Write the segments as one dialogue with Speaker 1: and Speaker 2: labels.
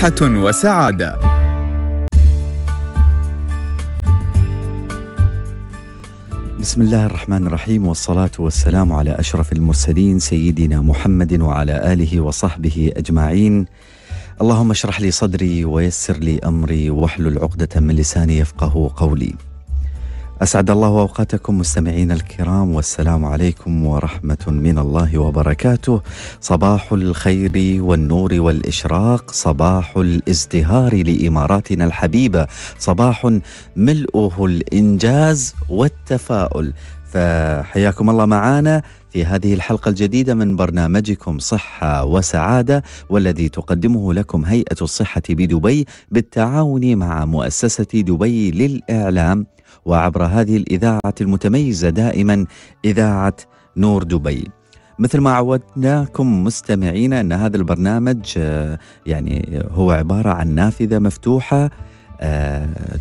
Speaker 1: صحة وسعادة.
Speaker 2: بسم الله الرحمن الرحيم والصلاة والسلام على أشرف المرسلين سيدنا محمد وعلى آله وصحبه أجمعين. اللهم اشرح لي صدري ويسر لي أمري واحلل عقدة من لساني يفقه قولي. أسعد الله أوقاتكم مستمعين الكرام والسلام عليكم ورحمة من الله وبركاته. صباح الخير والنور والإشراق صباح الازدهار لإماراتنا الحبيبة صباح ملؤه الإنجاز والتفاؤل. فحياكم الله معنا في هذه الحلقة الجديدة من برنامجكم صحة وسعادة والذي تقدمه لكم هيئة الصحة بدبي بالتعاون مع مؤسسة دبي للإعلام. وعبر هذه الإذاعة المتميزة دائما إذاعة نور دبي. مثل ما عودناكم مستمعينا أن هذا البرنامج يعني هو عبارة عن نافذة مفتوحة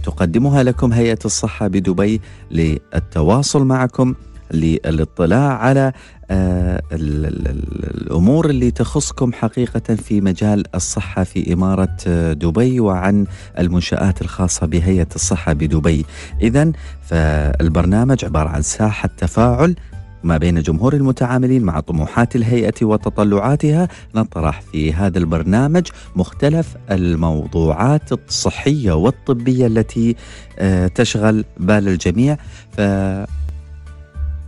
Speaker 2: تقدمها لكم هيئة الصحة بدبي للتواصل معكم. للاطلاع على الأمور اللي تخصكم حقيقة في مجال الصحة في إمارة دبي وعن المنشآت الخاصة بهيئة الصحة بدبي. اذا فالبرنامج عبارة عن ساحة تفاعل ما بين جمهور المتعاملين مع طموحات الهيئة وتطلعاتها نطرح في هذا البرنامج مختلف الموضوعات الصحية والطبية التي تشغل بال الجميع ف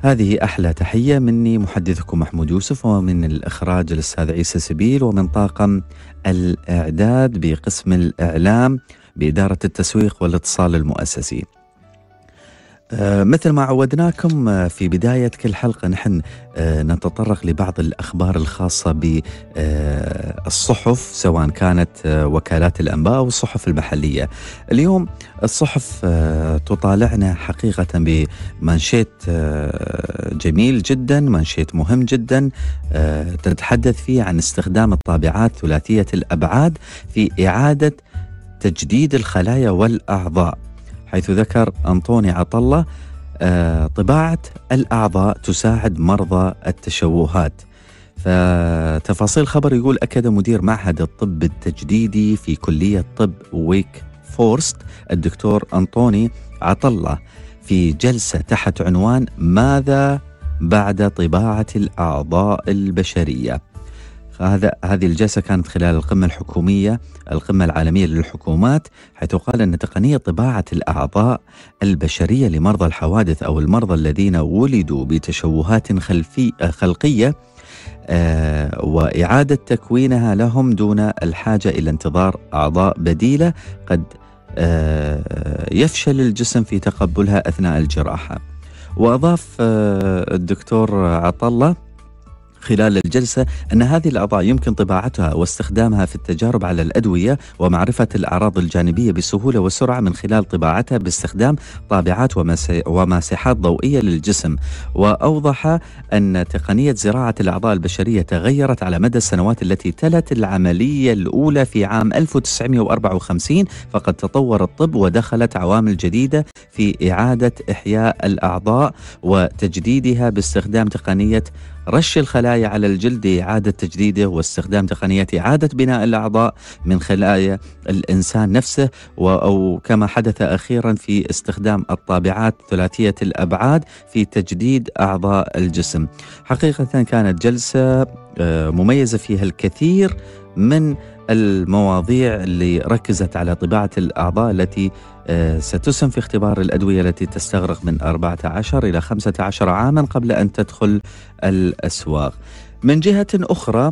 Speaker 2: هذه أحلى تحية مني محدثكم محمود يوسف ومن الإخراج الأستاذ عيسى سبيل ومن طاقم الإعداد بقسم الإعلام بإدارة التسويق والاتصال المؤسسي. مثل ما عودناكم في بداية كل حلقة نحن نتطرق لبعض الأخبار الخاصة بالصحف سواء كانت وكالات الأنباء أو الصحف المحلية. اليوم الصحف تطالعنا حقيقة بمنشيت جميل جدا منشيت مهم جدا تتحدث فيه عن استخدام الطابعات ثلاثية الأبعاد في إعادة تجديد الخلايا والأعضاء. حيث ذكر أنطوني عطلة آه طباعة الأعضاء تساعد مرضى التشوهات. فتفاصيل الخبر يقول أكد مدير معهد الطب التجديدي في كلية طب ويك فورست الدكتور أنطوني عطلة في جلسة تحت عنوان ماذا بعد طباعة الأعضاء البشرية؟ هذا هذه الجلسة كانت خلال القمة الحكومية القمة العالمية للحكومات حيث قال أن تقنية طباعة الأعضاء البشرية لمرضى الحوادث أو المرضى الذين ولدوا بتشوهات خلفي خلقية آه وإعادة تكوينها لهم دون الحاجة إلى انتظار أعضاء بديلة قد آه يفشل الجسم في تقبلها أثناء الجراحة. وأضاف آه الدكتور عطلة خلال الجلسة أن هذه الأعضاء يمكن طباعتها واستخدامها في التجارب على الأدوية ومعرفة الأعراض الجانبية بسهولة وسرعة من خلال طباعتها باستخدام طابعات وماسحات ضوئية للجسم. وأوضح أن تقنية زراعة الأعضاء البشرية تغيرت على مدى السنوات التي تلت العملية الأولى في عام 1954 فقد تطور الطب ودخلت عوامل جديدة في إعادة إحياء الأعضاء وتجديدها باستخدام تقنية رش الخلايا على الجلد إعادة تجديده واستخدام تقنية إعادة بناء الأعضاء من خلايا الإنسان نفسه أو كما حدث أخيرا في استخدام الطابعات ثلاثية الأبعاد في تجديد أعضاء الجسم. حقيقة كانت جلسة مميزة فيها الكثير من المواضيع اللي ركزت على طباعة الأعضاء التي ستسهم في اختبار الأدوية التي تستغرق من 14 إلى 15 عاما قبل أن تدخل الأسواق. من جهة أخرى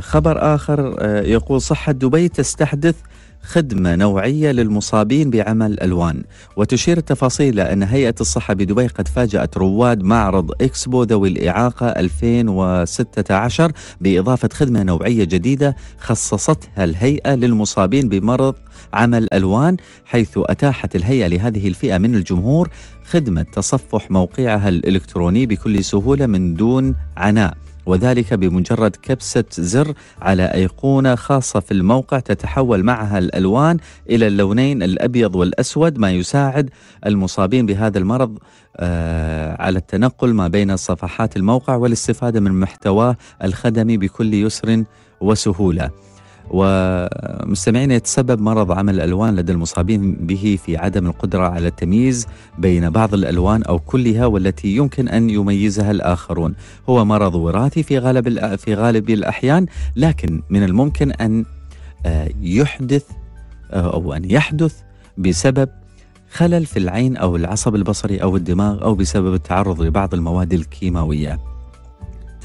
Speaker 2: خبر آخر يقول صحة دبي تستحدث خدمة نوعية للمصابين بعمل ألوان. وتشير التفاصيل أن هيئة الصحة بدبي قد فاجأت رواد معرض إكسبو ذوي الإعاقة 2016 بإضافة خدمة نوعية جديدة خصصتها الهيئة للمصابين بمرض عمل ألوان حيث أتاحت الهيئة لهذه الفئة من الجمهور خدمة تصفح موقعها الإلكتروني بكل سهولة من دون عناء. وذلك بمجرد كبسة زر على أيقونة خاصة في الموقع تتحول معها الألوان إلى اللونين الأبيض والأسود ما يساعد المصابين بهذا المرض آه على التنقل ما بين صفحات الموقع والاستفادة من محتواه الخدمي بكل يسر وسهولة. ومستمعين يتسبب مرض عمل الألوان لدى المصابين به في عدم القدرة على التمييز بين بعض الألوان أو كلها والتي يمكن أن يميزها الآخرون. هو مرض وراثي في غالب في غالب الأحيان لكن من الممكن أن آه، يحدث آه، أو أن يحدث بسبب خلل في العين أو العصب البصري أو الدماغ أو بسبب التعرض لبعض المواد الكيماوية.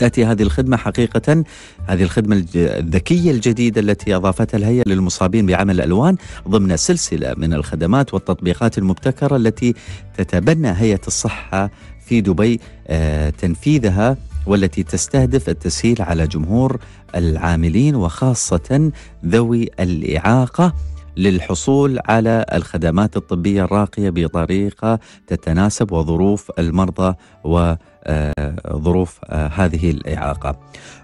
Speaker 2: تأتي هذه الخدمة حقيقة هذه الخدمة الذكية الجديدة التي أضافتها الهيئة للمصابين بعمل الألوان ضمن سلسلة من الخدمات والتطبيقات المبتكرة التي تتبنى هيئة الصحة في دبي آه، تنفيذها والتي تستهدف التسهيل على جمهور العاملين وخاصة ذوي الإعاقة. للحصول على الخدمات الطبية الراقية بطريقة تتناسب وظروف المرضى وظروف آه، هذه الإعاقة.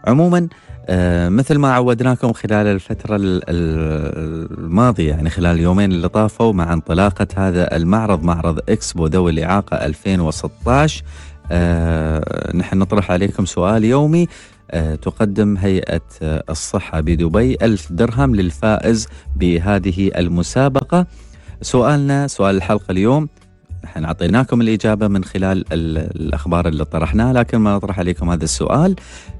Speaker 2: عموما آه، مثل ما عودناكم خلال الفترة الماضية يعني خلال اليومين اللي طافوا مع انطلاقة هذا المعرض معرض إكسبو ذوي الإعاقة 2016 آه، نحن نطرح عليكم سؤال يومي آه، تقدم هيئة آه، الصحة بدبي ألف درهم للفائز بهذه المسابقة. سؤالنا سؤال الحلقة اليوم نحن أعطيناكم الإجابة من خلال الأخبار اللي طرحناها لكن ما نطرح عليكم هذا السؤال.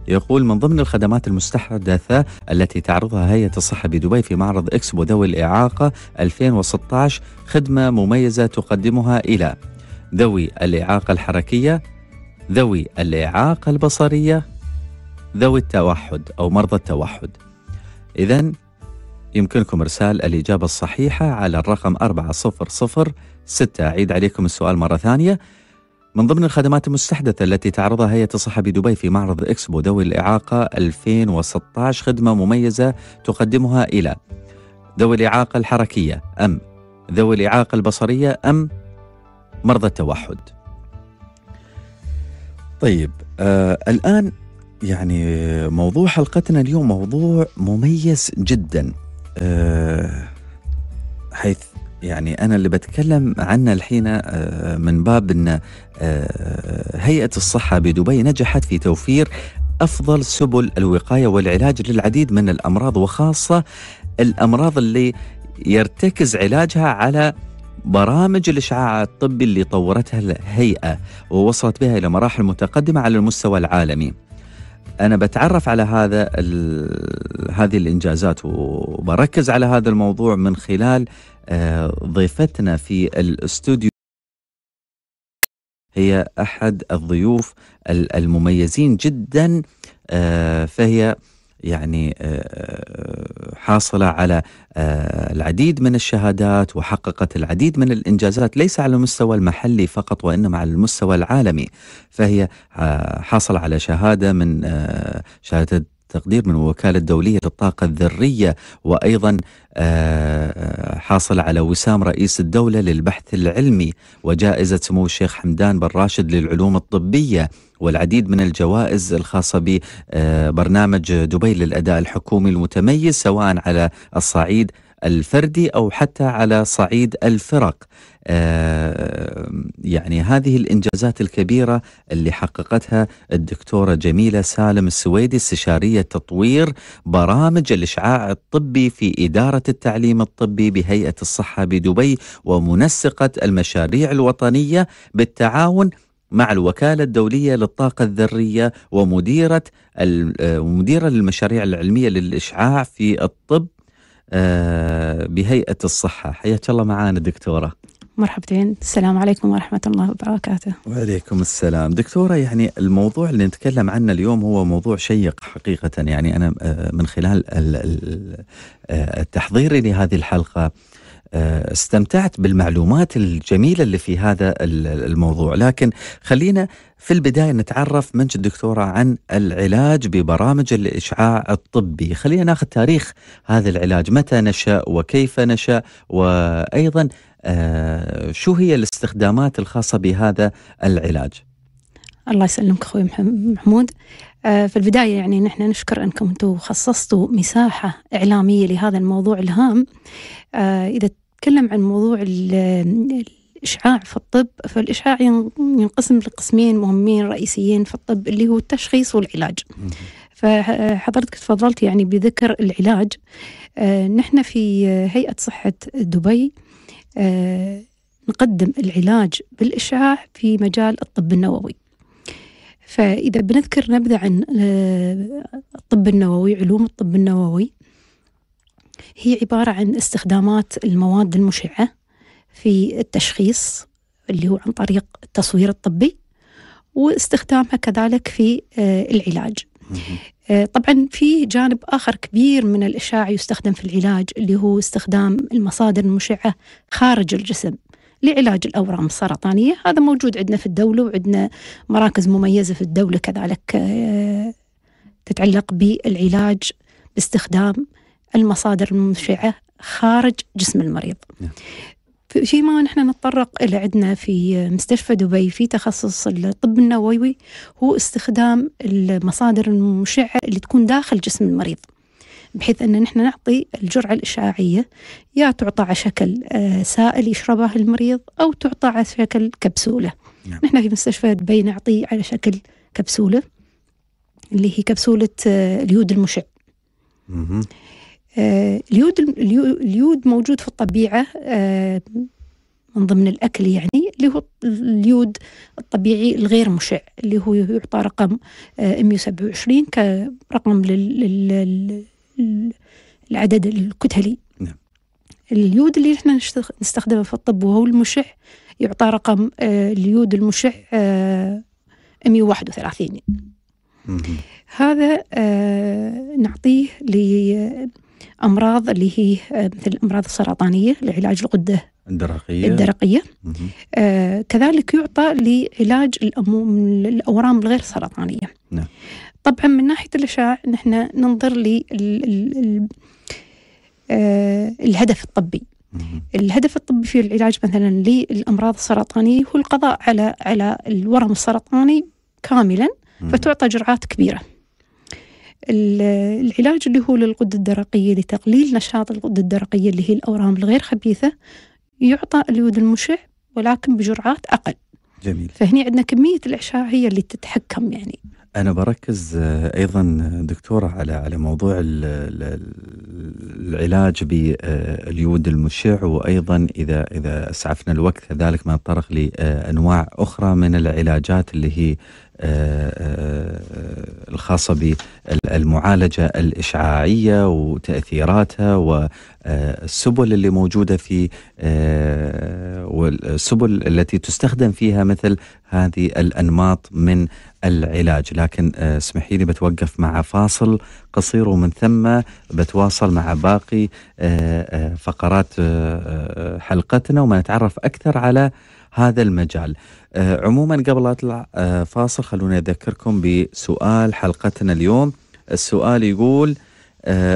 Speaker 2: يقول من ضمن الخدمات المستحدثة التي تعرضها هيئة الصحة بدبي في معرض إكسبو ذوي الإعاقة 2016 خدمة مميزة تقدمها إلى ذوي الإعاقة الحركية ذوي الإعاقة البصرية ذوي التوحد أو مرضى التوحد. إذا يمكنكم إرسال الإجابة الصحيحة على الرقم 4006 أعيد عليكم السؤال مرة ثانية. من ضمن الخدمات المستحدثة التي تعرضها هيئة الصحة بدبي في معرض إكسبو ذوي الإعاقة 2016 خدمة مميزة تقدمها إلى ذوي الإعاقة الحركية أم ذوي الإعاقة البصرية أم مرضى التوحد. طيب آه الآن يعني موضوع حلقتنا اليوم موضوع مميز جدا. آه حيث يعني أنا اللي بتكلم عنه الحين آه من باب أن آه هيئة الصحة بدبي نجحت في توفير أفضل سبل الوقاية والعلاج للعديد من الأمراض وخاصة الأمراض اللي يرتكز علاجها على برامج الإشعاع الطبي اللي طورتها الهيئة ووصلت بها إلى مراحل متقدمة على المستوى العالمي. أنا بتعرف على هذا هذه الإنجازات وبركز على هذا الموضوع من خلال آه، ضيفتنا في الاستوديو. هي أحد الضيوف المميزين جدا آه، فهي يعني آه، حاصلة على آه، العديد من الشهادات وحققت العديد من الإنجازات ليس على المستوى المحلي فقط وإنما على المستوى العالمي. فهي آه، حاصلة على شهادة من شهادة تقدير من الوكالة الدولية للطاقة الذرية وأيضا حاصل على وسام رئيس الدولة للبحث العلمي وجائزة سمو الشيخ حمدان بن راشد للعلوم الطبية والعديد من الجوائز الخاصة ببرنامج دبي للأداء الحكومي المتميز سواء على الصعيد الفردي أو حتى على صعيد الفرق. آه، يعني هذه الإنجازات الكبيرة اللي حققتها الدكتورة جميلة سالم السويدي استشارية تطوير برامج الإشعاع الطبي في إدارة التعليم الطبي بهيئة الصحة بدبي ومنسقة المشاريع الوطنية بالتعاون مع الوكالة الدولية للطاقة الذرية ومديرة مديرة للمشاريع العلمية للإشعاع في الطب آه، بهيئة الصحة. حياك الله معانا دكتورة.
Speaker 1: مرحبتين. السلام عليكم ورحمة الله وبركاته.
Speaker 2: وعليكم السلام. دكتورة يعني الموضوع اللي نتكلم عنه اليوم هو موضوع شيق حقيقة. يعني أنا آه، من خلال آه، التحضير لهذه الحلقة آه، استمتعت بالمعلومات الجميلة اللي في هذا الموضوع. لكن خلينا في البداية نتعرف منك الدكتورة عن العلاج ببرامج الإشعاع الطبي. خلينا ناخذ تاريخ هذا العلاج. متى نشأ وكيف نشأ؟ وأيضا آه، شو هي الاستخدامات الخاصة بهذا العلاج؟
Speaker 1: الله يسلمك أخوي محمود. آه، في البداية يعني نحن نشكر أنكم أنتم خصصتوا مساحة إعلامية لهذا الموضوع الهام. إذا نتكلم عن موضوع الإشعاع في الطب فالإشعاع ينقسم لقسمين مهمين رئيسيين في الطب اللي هو التشخيص والعلاج. فحضرتك تفضلت يعني بذكر العلاج. آه، نحن في هيئة صحة دبي آه، نقدم العلاج بالإشعاع في مجال الطب النووي. فإذا بنذكر نبذة عن آه، الطب النووي علوم الطب النووي هي عبارة عن استخدامات المواد المشعة في التشخيص اللي هو عن طريق التصوير الطبي واستخدامها كذلك في آه، العلاج. آه، طبعا في جانب آخر كبير من الإشعاع يستخدم في العلاج اللي هو استخدام المصادر المشعة خارج الجسم لعلاج الأورام السرطانية. هذا موجود عندنا في الدولة وعندنا مراكز مميزة في الدولة كذلك آه، تتعلق بالعلاج باستخدام المصادر المشعة خارج جسم المريض نعم. فيما نحن نتطرق إلى عندنا في مستشفى دبي في تخصص الطب النووي هو استخدام المصادر المشعة اللي تكون داخل جسم المريض بحيث أن نحن نعطي الجرعة الإشعاعية يا تعطى على شكل آه، سائل يشربه المريض أو تعطى على شكل كبسولة نعم. نحن في مستشفى دبي نعطي على شكل كبسولة اللي هي كبسولة آه، اليود المشع آه، اليود اليود موجود في الطبيعة آه، من ضمن الأكل يعني اللي هو اليود الطبيعي الغير مشع اللي هو يعطى رقم 127 آه، كرقم لل العدد الكتلي. نعم. اليود اللي إحنا نستخدمه في الطب وهو المشع يعطى رقم اليود المشع 131 هذا نعطيه أمراض اللي هي آه، مثل الامراض السرطانية لعلاج الغدة
Speaker 2: الدرقية.
Speaker 1: الدرقية. آه كذلك يعطى لعلاج الأورام الغير سرطانية. نعم. طبعا من ناحية الاشعاع نحن ننظر ل آه الهدف الطبي. الهدف الطبي في العلاج مثلا للأمراض السرطانية هو القضاء على على الورم السرطاني كاملا فتعطى جرعات كبيرة. العلاج اللي هو للغدة الدرقية لتقليل نشاط الغدة الدرقية اللي هي الأورام الغير خبيثة يعطى اليود المشع ولكن بجرعات أقل.
Speaker 2: جميل.
Speaker 1: فهني عندنا كمية الإشعاع هي اللي تتحكم يعني.
Speaker 2: أنا بركز آه، أيضا دكتورة على على موضوع العلاج باليود المشع وأيضا إذا إذا أسعفنا الوقت كذلك ما نتطرق لأنواع أخرى من العلاجات اللي هي الخاصة بالمعالجة الإشعاعية وتأثيراتها والسبل اللي موجودة في والسبل التي تستخدم فيها مثل هذه الأنماط من العلاج. لكن اسمحي لي بتوقف مع فاصل قصير ومن ثم بتواصل مع باقي فقرات حلقتنا وما نتعرف أكثر على هذا المجال. عموما قبل أطلع فاصل خلوني أذكركم بسؤال حلقتنا اليوم. السؤال يقول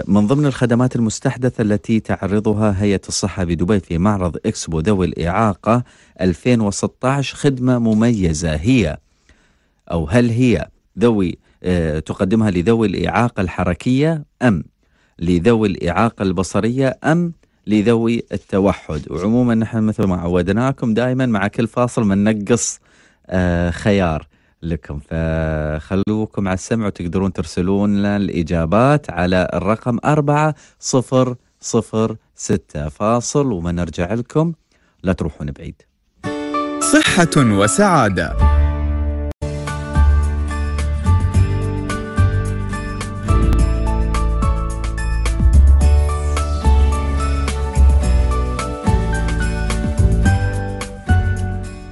Speaker 2: من ضمن الخدمات المستحدثة التي تعرضها هيئة الصحة بدبي في معرض إكسبو ذوي الإعاقة 2016 خدمة مميزة هي أو هل هي ذوي آه، تقدمها لذوي الإعاقة الحركية أم لذوي الإعاقة البصرية أم لذوي التوحد. وعموما نحن مثل ما عودناكم دائما مع كل فاصل بننقص آه، خيار لكم. فخلوكم على السمع وتقدرون ترسلون لنا الإجابات على الرقم أربعة صفر صفر ستة فاصل. وما نرجع لكم لا تروحون بعيد.
Speaker 3: صحة وسعادة.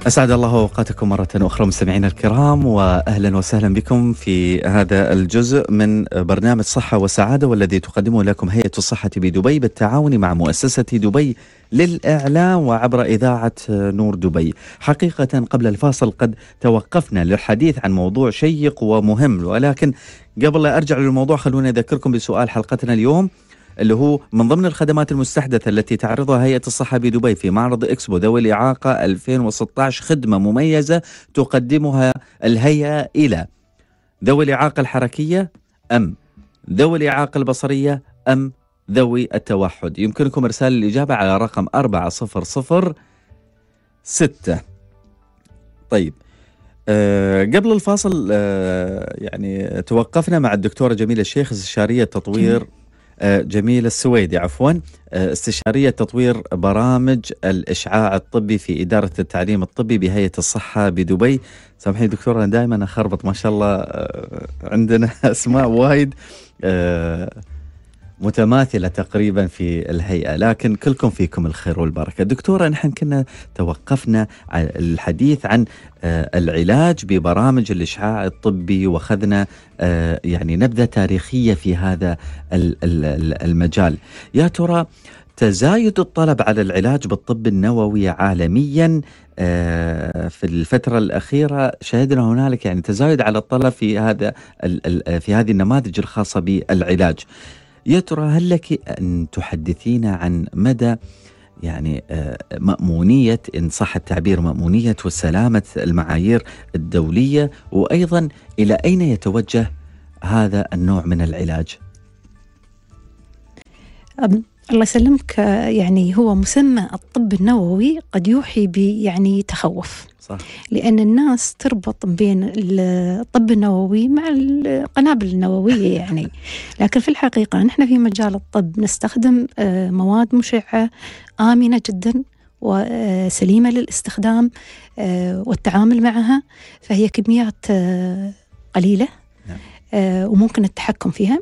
Speaker 2: أسعد الله أوقاتكم مرة أخرى مستمعينا الكرام وأهلا وسهلا بكم في هذا الجزء من برنامج صحة وسعادة والذي تقدمه لكم هيئة الصحة بدبي بالتعاون مع مؤسسة دبي للإعلام وعبر إذاعة نور دبي. حقيقة قبل الفاصل قد توقفنا للحديث عن موضوع شيق ومهم ولكن قبل أرجع للموضوع خلوني أذكركم بسؤال حلقتنا اليوم. اللي هو من ضمن الخدمات المستحدثة التي تعرضها هيئة الصحة بدبي في معرض إكسبو ذوي الإعاقة 2016 خدمة مميزة تقدمها الهيئة إلى ذوي الإعاقة الحركية أم ذوي الإعاقة البصرية أم ذوي التوحد. يمكنكم إرسال الإجابة على رقم 400 6 طيب أه قبل الفاصل أه يعني توقفنا مع الدكتورة جميلة الشيخ استشارية تطوير أه جميلة السويدي. عفوا. أه استشارية تطوير برامج الإشعاع الطبي في إدارة التعليم الطبي بهيئة الصحة بدبي. سامحيني دكتورة أنا دائما أخربط ما شاء الله أه عندنا أسماء وايد. متماثلة تقريبا في الهيئة لكن كلكم فيكم الخير والبركة. دكتورة نحن كنا توقفنا على الحديث عن آه، العلاج ببرامج الإشعاع الطبي وأخذنا آه، يعني نبذة تاريخية في هذا ال- ال- المجال. يا ترى تزايد الطلب على العلاج بالطب النووي عالميا آه، في الفترة الأخيرة شهدنا هنالك يعني تزايد على الطلب في هذا في هذه النماذج الخاصة بالعلاج. يا ترى هل لك أن تحدثينا عن مدى يعني آه، مأمونية إن صح التعبير مأمونية وسلامة المعايير الدولية؟ وأيضا إلى أين يتوجه هذا النوع من العلاج؟
Speaker 1: الله يسلمك آه، يعني هو مسمى الطب النووي قد يوحي ب يعني تخوف.
Speaker 2: صح.
Speaker 1: لأن الناس تربط بين ال- الطب النووي مع القنابل النووية يعني. لكن في الحقيقة نحن في مجال الطب نستخدم آه، مواد مشعة آمنة جدا وسليمة للاستخدام آه، والتعامل معها. فهي كميات آه، قليلة
Speaker 2: نعم.
Speaker 1: آه، وممكن التحكم فيها.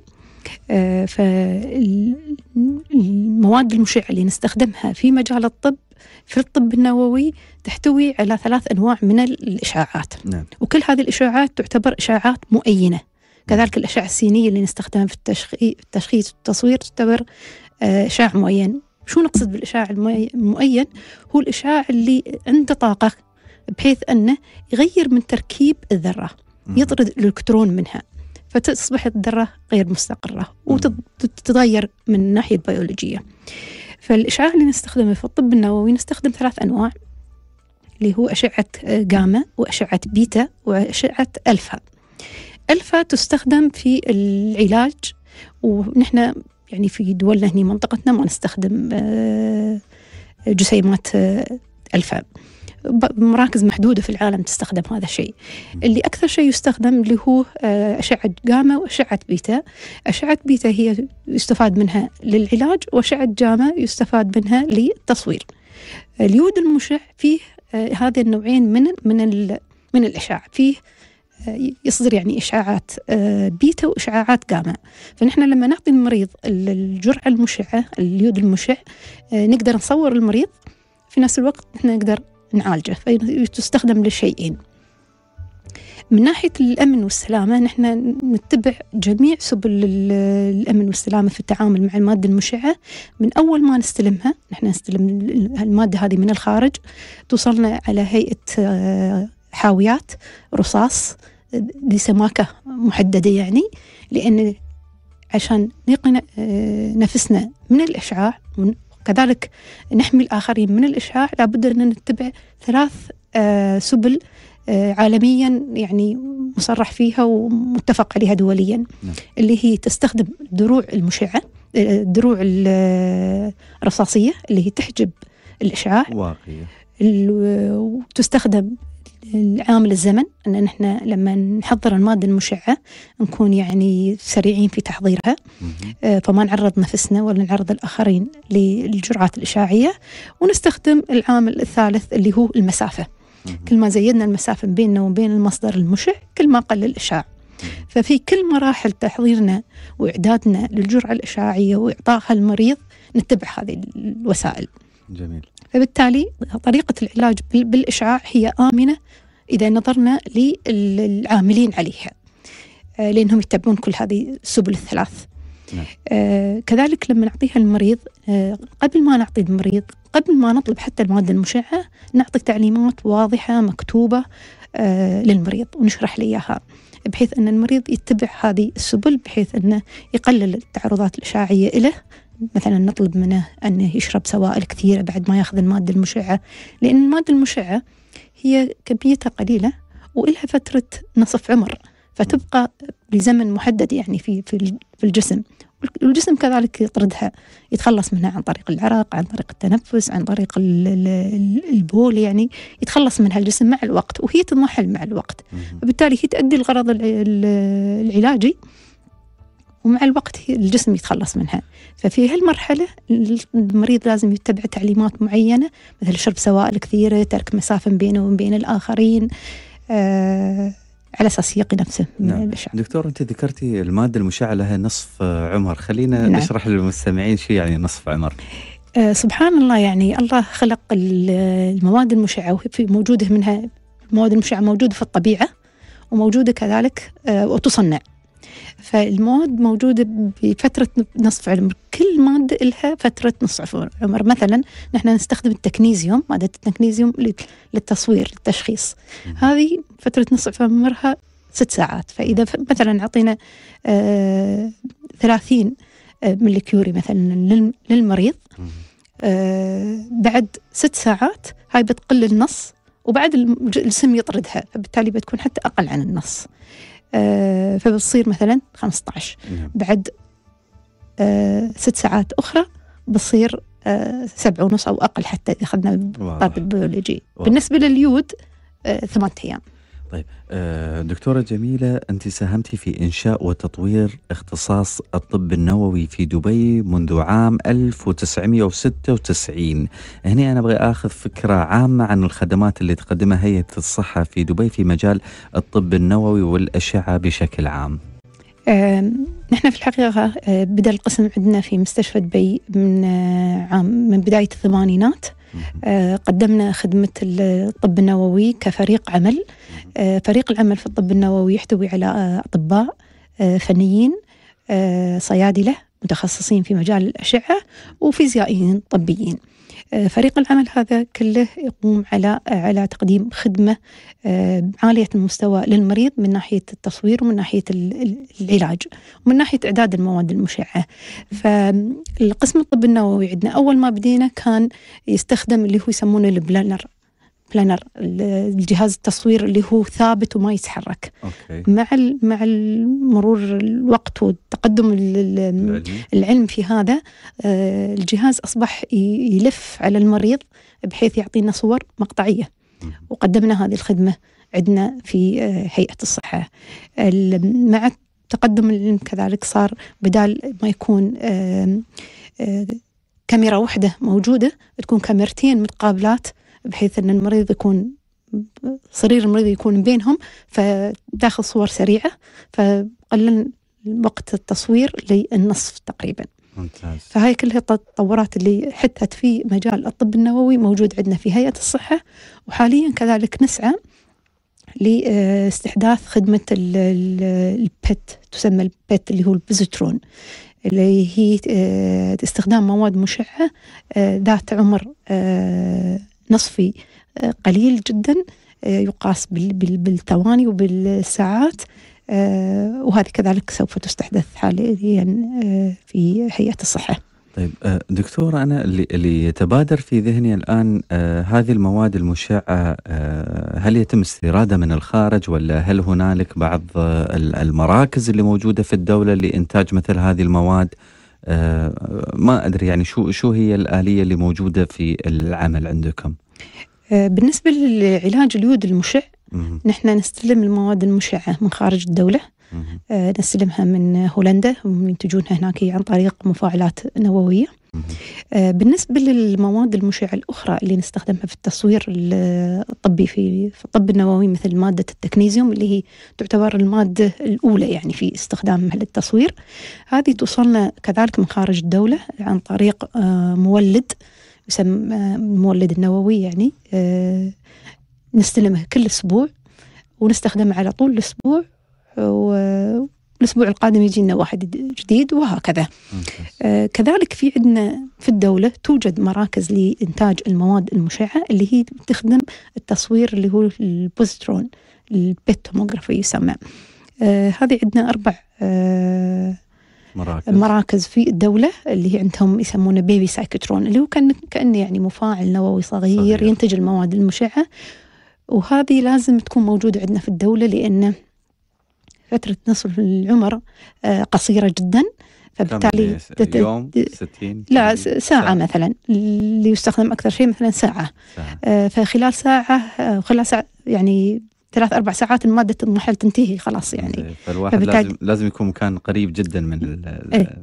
Speaker 1: فالمواد المشعة اللي نستخدمها في مجال الطب في الطب النووي تحتوي على ثلاث أنواع من الإشعاعات.
Speaker 2: نعم.
Speaker 1: وكل هذه الإشعاعات تعتبر إشعاعات مؤينة. كذلك الأشعة السينية اللي نستخدمها في التشخي- التشخيص والتصوير تعتبر آه، إشعاع مؤين. شو نقصد بالإشعاع المؤي- المؤين؟ هو الإشعاع اللي عنده طاقة بحيث أنه يغير من تركيب الذرة. يطرد الإلكترون منها. فتصبح الذرة غير مستقرة. وتتغير من الناحية البيولوجية فالإشعاع اللي نستخدمه في الطب النووي نستخدم ثلاث أنواع اللي هو أشعة جاما وأشعة بيتا وأشعة ألفا. ألفا تستخدم في العلاج ونحن يعني في دولنا هنا منطقتنا ما نستخدم آه، جسيمات آه، ألفا. مراكز محدودة في العالم تستخدم هذا الشيء. اللي أكثر شيء يستخدم اللي هو آه، أشعة جاما وأشعة بيتا. أشعة بيتا هي يستفاد منها للعلاج وأشعة جاما يستفاد منها للتصوير. اليود المشع فيه آه، هذه النوعين من من من الإشعاع فيه آه، يصدر يعني إشعاعات آه، بيتا وإشعاعات جاما. فنحن لما نعطي المريض ال- الجرعة المشعة اليود المشع نقدر نصور المريض. في نفس الوقت نحن نقدر نعالجه فتستخدم لشيئين. من ناحية الأمن والسلامة نحن نتبع جميع سبل ال- الأمن والسلامة في التعامل مع المادة المشعة. من أول ما نستلمها نحن نستلم المادة هذه من الخارج. توصلنا على هيئة آه، حاويات رصاص بسماكة محددة يعني لأن عشان نقي آه، نفسنا من الإشعاع وكذلك نحمي الآخرين من الإشعاع. لابد أن نتبع ثلاث آه، سبل آه، عالميا يعني مصرح فيها ومتفق عليها دوليا
Speaker 2: نعم.
Speaker 1: اللي هي تستخدم الدروع المشعة آه، الدروع ال- الرصاصية اللي هي تحجب الإشعاع.
Speaker 2: واقية
Speaker 1: وتستخدم العامل الزمن أن نحن لما نحضر الماده المشعة نكون يعني سريعين في تحضيرها. آه، فما نعرض نفسنا ولا نعرض الآخرين للجرعات الإشعاعية. ونستخدم العامل الثالث اللي هو
Speaker 2: المسافة.
Speaker 1: كل ما زيدنا المسافة بيننا وبين المصدر المشع كل ما قل الإشعاع. ففي كل مراحل تحضيرنا وإعدادنا للجرعة الإشعاعية واعطائها المريض نتبع هذه الوسائل.
Speaker 2: جميل.
Speaker 1: فبالتالي طريقة العلاج بال- بالإشعاع هي آمنة إذا نظرنا للعاملين عليها آه، لأنهم يتبعون كل هذه السبل الثلاث
Speaker 2: نعم.
Speaker 1: آه، كذلك لما نعطيها المريض آه، قبل ما نعطي المريض قبل ما نطلب حتى المادة المشعة نعطي تعليمات واضحة مكتوبة آه، للمريض ونشرح له إياها بحيث أن المريض يتبع هذه السبل بحيث أنه يقلل التعرضات الإشعاعية له مثلا نطلب منه أنه يشرب سوائل كثيرة بعد ما يأخذ المادة المشعة لأن المادة المشعة هي كميتها قليلة وإلها فترة نصف عمر فتبقى لزمن محدد يعني في في في الجسم. والجسم كذلك يطردها يتخلص منها عن طريق العرق عن طريق التنفس عن طريق البول يعني يتخلص منها الجسم مع الوقت وهي تضمحل مع الوقت. وبالتالي هي تؤدي الغرض العلاجي ومع الوقت الجسم يتخلص منها. ففي هالمرحلة المريض لازم يتبع تعليمات معينة مثل شرب سوائل كثيرة ترك مسافة بينه وبين الآخرين آه على أساس يقي نفسه من
Speaker 2: نعم.
Speaker 1: الاشعه.
Speaker 2: دكتور أنت ذكرتي المادة المشعه لها نصف عمر، خلينا
Speaker 1: نعم.
Speaker 2: نشرح للمستمعين شو يعني نصف عمر.
Speaker 1: آه سبحان الله يعني الله خلق المواد المشعة وفي موجودة منها المواد المشعة موجودة في الطبيعة وموجودة كذلك آه وتصنع. فالمواد موجودة بفترة نصف عمر. كل مادة لها فترة نصف عمر. مثلا نحن نستخدم التكنيزيوم مادة التكنيزيوم للتصوير للتشخيص. هذه فترة نصف عمرها ست ساعات. فإذا مثلا أعطينا آه ثلاثين مليكيوري مثلا للمريض آه بعد ست ساعات هاي بتقل النص وبعد الجسم يطردها. فبالتالي بتكون حتى أقل عن النص. آه فبتصير مثلا 15
Speaker 2: نعم.
Speaker 1: بعد آه ست ساعات أخرى بصير آه سبعة ونص أو أقل حتى إذا أخذنا. الطب البيولوجي. بالنسبة لليود آه ثمانية أيام
Speaker 2: طيب آه، دكتورة جميلة أنت ساهمتي في إنشاء وتطوير اختصاص الطب النووي في دبي منذ عام 1996 هنا أنا أبغى أخذ فكرة عامة عن الخدمات اللي تقدمها هيئة الصحة في دبي في مجال الطب النووي والأشعة بشكل عام.
Speaker 1: آه نحن في الحقيقة آه بدأ القسم عندنا في مستشفى دبي من عام من بداية الثمانينات. قدمنا خدمة الطب النووي كفريق عمل. فريق العمل في الطب النووي يحتوي على آه أطباء آه فنيين آه صيادلة متخصصين في مجال الأشعة وفيزيائيين طبيين. آه فريق العمل هذا كله يقوم على على تقديم خدمة آه عالية المستوى للمريض من ناحية التصوير ومن ناحية ال- ال- العلاج ومن ناحية إعداد المواد المشعة. فالقسم الطب النووي عندنا أول ما بدينا كان يستخدم اللي هو يسمونه ال planar. planar الجهاز التصوير اللي هو ثابت وما يتحرك
Speaker 2: OK
Speaker 1: مع مع مرور الوقت
Speaker 2: العلمي.
Speaker 1: العلم في هذا آه، الجهاز أصبح ي- يلف على المريض بحيث يعطينا صور مقطعية
Speaker 2: مم.
Speaker 1: وقدمنا هذه الخدمة عندنا في آه، هيئة الصحة ال- مع تقدم العلم كذلك صار بدال ما يكون آه، كاميرا واحدة موجودة تكون كاميرتين متقابلات بحيث أن المريض يكون صرير المريض يكون بينهم فتاخذ صور سريعة فقلل وقت التصوير للنصف تقريبا.
Speaker 2: ممتاز.
Speaker 1: فهاي كلها التطورات اللي حدثت في مجال الطب النووي موجود عندنا في هيئة الصحة. وحاليا كذلك نسعى لاستحداث خدمة ال- ال- البت تسمى البت اللي هو البزوترون اللي هي آه، استخدام مواد مشعة آه، ذات عمر آه، نصفي آه، قليل جدا آه، يقاس بال- بال- بالثواني وبالساعات آه، وهذه كذلك سوف تستحدث حاليا في هيئة الصحة.
Speaker 2: طيب دكتور أنا اللي, يتبادر في ذهني الآن هذه المواد المشعة هل يتم استيرادها من الخارج ولا هل هنالك بعض ال- المراكز اللي موجودة في الدولة لإنتاج مثل هذه المواد؟ ما أدري يعني شو شو هي الآلية اللي موجودة في العمل عندكم
Speaker 1: آه، بالنسبة لعلاج اليود المشع. نحن نستلم المواد المشعة من خارج الدولة
Speaker 2: مهم.
Speaker 1: آه، نستلمها من هولندا هم ينتجونها هناك عن طريق مفاعلات. آه، بالنسبة للمواد المشعة الأخرى اللي نستخدمها في التصوير ال- الطبي في الطب النووي مثل مادة التكنيزيوم اللي هي تعتبر المادة الأولى يعني في استخدامها للتصوير هذه توصلنا كذلك من خارج الدولة عن طريق آه، مولد يسمى آه، المولد النووي يعني آه، نستلمه كل أسبوع ونستخدمه على طول الأسبوع والأسبوع القادم يجي لنا واحد جديد وهكذا. آه، كذلك في عندنا في الدولة توجد مراكز لإنتاج المواد المشعة اللي هي تخدم التصوير اللي هو ال positron ال PET tomography يسمى آه، هذه عندنا أربع آه،
Speaker 2: مراكز
Speaker 1: مراكز في الدولة اللي هي عندهم يسمونه baby cyclotron اللي هو كان كأنه يعني مفاعل نووي صغير,
Speaker 2: صغير.
Speaker 1: ينتج المواد المشعة وهذه لازم تكون موجودة عندنا في الدولة لأن فترة نصف العمر آه، قصيرة جدا. فبالتالي
Speaker 2: يوم 60
Speaker 1: لا س- ساعة مثلا. اللي يستخدم أكثر شيء مثلا ساعة.
Speaker 2: ساعة.
Speaker 1: آه، فخلال ساعة آه، خلال ساعة يعني ثلاث أربع ساعات مادة المحل تنتهي خلاص يعني.
Speaker 2: فالواحد لازم لازم يكون مكان قريب جدا من ال
Speaker 1: إيه.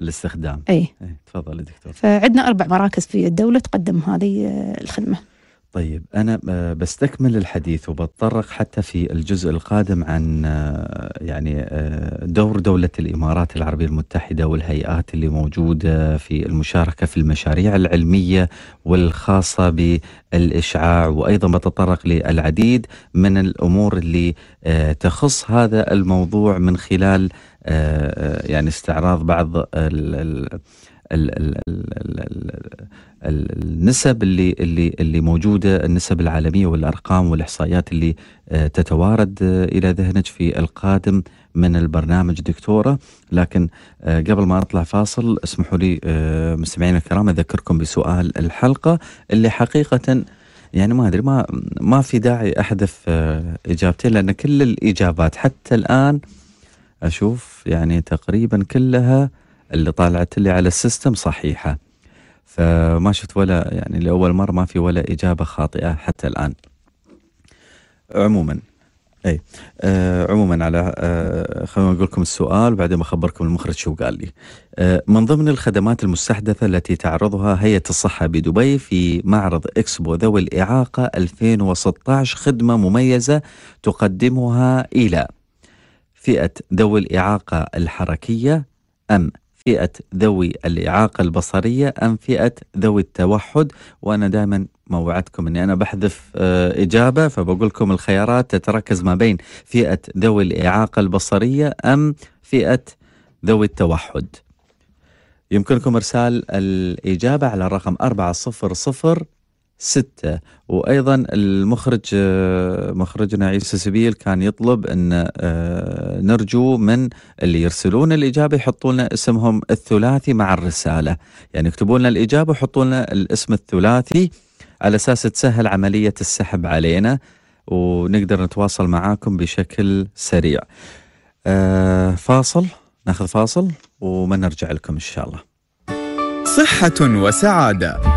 Speaker 2: الاستخدام.
Speaker 1: أي
Speaker 2: إيه، تفضل دكتور.
Speaker 1: فعندنا أربع مراكز في الدولة تقدم هذه الخدمة.
Speaker 2: طيب أنا آه، بستكمل الحديث وبتطرق حتى في الجزء القادم عن آه، يعني آه، دور دولة الإمارات العربية المتحدة والهيئات اللي موجودة في المشاركة في المشاريع العلمية والخاصة بالإشعاع. وأيضا بتطرق للعديد من الأمور اللي تخص هذا الموضوع من خلال يعني استعراض بعض ال- ال- ال- ال- ال- ال- ال- النسب اللي اللي اللي موجودة النسب العالمية والأرقام والإحصائيات اللي آه، تتوارد آه، إلى ذهنك في القادم من البرنامج دكتورة. لكن آه، قبل ما اطلع فاصل اسمحوا لي مستمعينا الكرام أذكركم بسؤال الحلقة اللي حقيقة يعني ما أدري ما ما في داعي أحذف إجابتين لأن كل الإجابات حتى الآن أشوف يعني تقريبا كلها اللي طالعت لي على ال system صحيحة. فما شفت ولا يعني لأول مرة ما في ولا إجابة خاطئة حتى الآن. عموما إي آه عموما على آه خلونا نقول لكم السؤال وبعدين بخبركم المخرج شو قال لي. آه من ضمن الخدمات المستحدثة التي تعرضها هيئة الصحة بدبي في معرض إكسبو ذوي الإعاقة 2016 خدمة مميزة تقدمها إلى فئة ذوي الإعاقة الحركية أم فئة ذوي الإعاقة البصرية أم فئة ذوي التوحد؟ وأنا دائما ما وعدتكم أني أنا بحذف آه، إجابة فبقول لكم الخيارات تتركز ما بين فئة ذوي الإعاقة البصرية أم فئة ذوي التوحد. يمكنكم إرسال الإجابة على الرقم 400 ستة. وأيضا المخرج آه، مخرجنا عيسى سبيل كان يطلب أن آه، نرجو من اللي يرسلون الإجابة يحطوا لنا اسمهم الثلاثي مع الرسالة. يعني يكتبوا لنا الإجابة ويحطوا لنا الاسم الثلاثي على أساس تسهل عملية السحب علينا ونقدر نتواصل معاكم بشكل سريع. آه فاصل ناخذ فاصل وما نرجع لكم إن شاء الله.
Speaker 3: صحة وسعادة.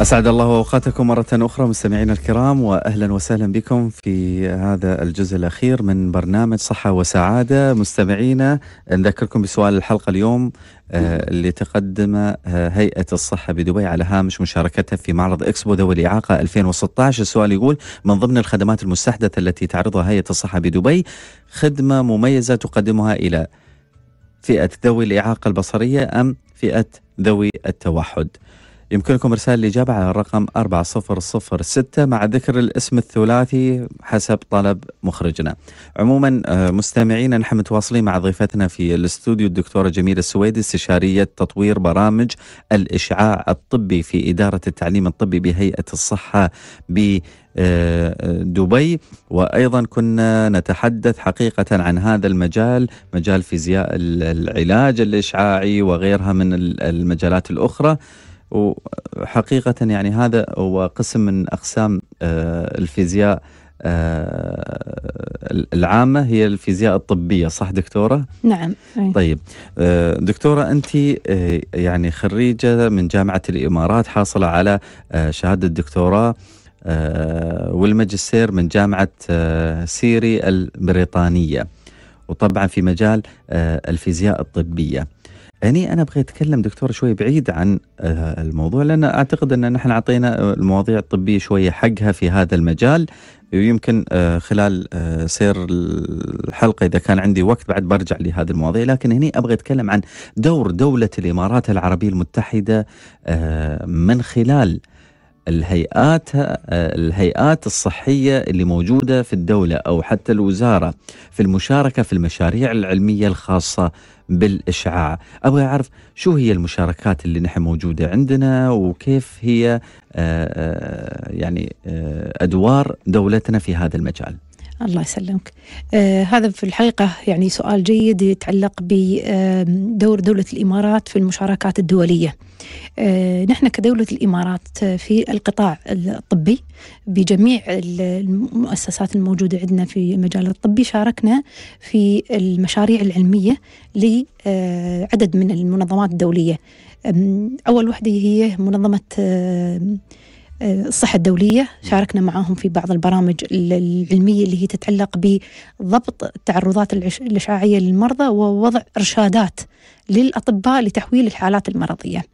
Speaker 2: أسعد الله أوقاتكم مرة أخرى مستمعينا الكرام وأهلا وسهلا بكم في هذا الجزء الأخير من برنامج صحة وسعادة. مستمعينا نذكركم بسؤال الحلقة اليوم آه، اللي تقدم آه، هيئة الصحة بدبي على هامش مشاركتها في معرض إكسبو ذوي الإعاقة 2016 السؤال يقول من ضمن الخدمات المستحدثة التي تعرضها هيئة الصحة بدبي خدمة مميزة تقدمها إلى فئة ذوي الإعاقة البصرية أم فئة ذوي التوحد؟ يمكنكم إرسال الإجابة على الرقم 4006 مع ذكر الاسم الثلاثي حسب طلب مخرجنا. عموما آه، مستمعينا نحن متواصلين مع ضيفتنا في الاستوديو الدكتورة جميلة السويدي استشارية تطوير برامج الإشعاع الطبي في إدارة التعليم الطبي بهيئة الصحة بدبي وأيضا كنا نتحدث حقيقة عن هذا المجال مجال فيزياء العلاج الإشعاعي وغيرها من المجالات الأخرى. وحقيقة يعني هذا هو قسم من أقسام آه، الفيزياء آه، العامة هي الفيزياء الطبية صح دكتورة؟
Speaker 1: نعم أي.
Speaker 2: طيب آه، دكتورة أنت يعني خريجة من جامعة الإمارات حاصلة على شهادة دكتوراه والماجستير من جامعة سيري البريطانية وطبعا في مجال الفيزياء الطبية هني أنا أبغى أتكلم دكتور شوي بعيد عن آه، الموضوع لأن أعتقد أن نحن أعطينا المواضيع الطبية شوية حقها في هذا المجال. ويمكن آه، خلال آه، سير الحلقة إذا كان عندي وقت بعد برجع لهذه المواضيع. لكن هني أبغى أتكلم عن دور دولة الإمارات العربية المتحدة من خلال الهيئات الهيئات الصحية اللي موجودة في الدولة أو حتى الوزارة في المشاركة في المشاريع العلمية الخاصة بالإشعاع. أبغى أعرف شو هي المشاركات اللي نحن موجودة عندنا وكيف هي آه، آه، يعني آه، أدوار دولتنا في هذا المجال؟
Speaker 1: الله يسلمك. آه هذا في الحقيقة يعني سؤال جيد يتعلق بدور دولة الإمارات في المشاركات الدولية. آه نحن كدولة الإمارات في القطاع الطبي بجميع المؤسسات الموجودة عندنا في المجال الطبي شاركنا في المشاريع العلمية لعدد من المنظمات الدولية. أول وحدة هي منظمة آه، الصحة الدولية. شاركنا معاهم في بعض البرامج العلمية اللي هي تتعلق بضبط التعرضات الإشعاعية للمرضى ووضع إرشادات للأطباء لتحويل الحالات المرضية.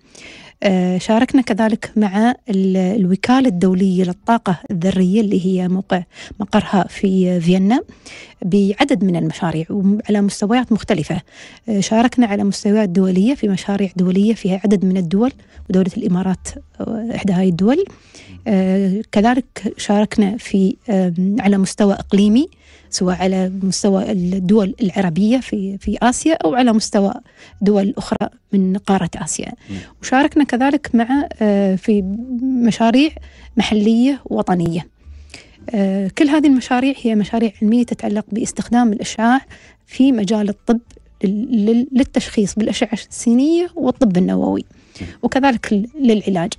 Speaker 1: شاركنا كذلك مع الوكالة الدولية للطاقة الذرية اللي هي موقع مقرها في فيينا بعدد من المشاريع وعلى مستويات مختلفة. آه، شاركنا على مستويات دولية في مشاريع دولية فيها عدد من الدول ودولة الإمارات آه، إحدى هذه الدول. كذلك شاركنا في على مستوى إقليمي سواء على مستوى الدول العربية في في آسيا أو على مستوى دول أخرى من قارة آسيا. وشاركنا كذلك مع آه، في مشاريع محلية وطنية آه، كل هذه المشاريع هي مشاريع علمية تتعلق باستخدام الإشعاع في مجال الطب للتشخيص بالأشعة السينية والطب النووي. وكذلك للعلاج.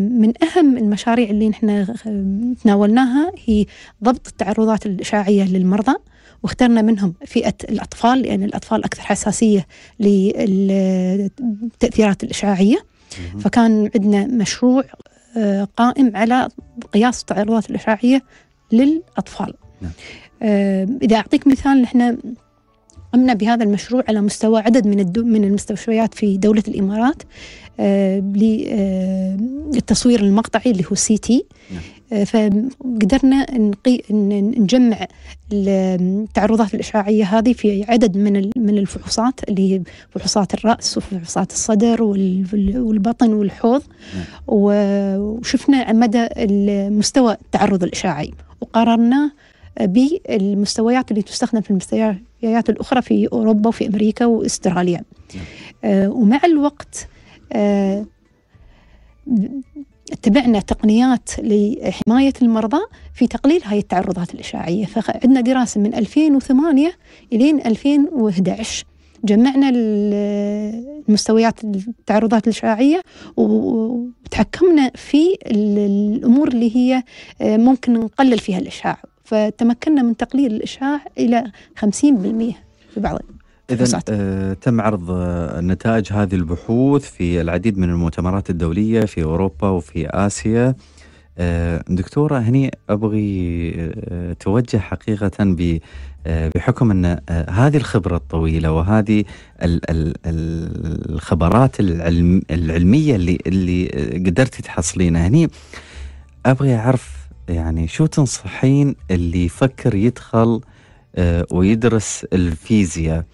Speaker 1: من أهم المشاريع اللي نحن تناولناها هي ضبط التعرضات الإشعاعية للمرضى واخترنا منهم فئة الأطفال لأن الأطفال أكثر حساسية للتأثيرات الإشعاعية. فكان عندنا مشروع قائم على قياس التعرضات الإشعاعية للأطفال. نعم. إذا أعطيك مثال نحن قمنا بهذا المشروع على مستوى عدد من من المستشفيات في دولة الإمارات آه، للتصوير المقطعي اللي هو سي تي نعم. آه، فقدرنا نجمع التعرضات الإشعاعية هذه في عدد من من الفحوصات اللي هي فحوصات الرأس وفحوصات الصدر والبطن والحوض نعم. وشفنا مدى مستوى التعرض الإشعاعي وقارناه بالمستويات اللي تستخدم في المستشفيات الأخرى في أوروبا وفي أمريكا وأستراليا. آه ومع الوقت آه اتبعنا تقنيات لحماية المرضى في تقليل هاي التعرضات الإشعاعية. فعندنا دراسة من 2008 إلين 2011 جمعنا المستويات التعرضات الإشعاعية وتحكمنا في الأمور اللي هي آه، ممكن نقلل فيها الإشعاع. فتمكنا من تقليل الإشعاع إلى 50% في بعض
Speaker 2: إذا آه تم عرض آه نتائج هذه البحوث في العديد من المؤتمرات الدولية في أوروبا وفي آسيا. آه دكتورة هني أبغي آه توجه حقيقة آه، بحكم أن آه، هذه الخبرة الطويلة وهذه ال ال الخبرات العلم العلمية اللي اللي قدرتي تحصلينها هني أبغي أعرف يعني شو تنصحين اللي يفكر يدخل آه، ويدرس الفيزياء؟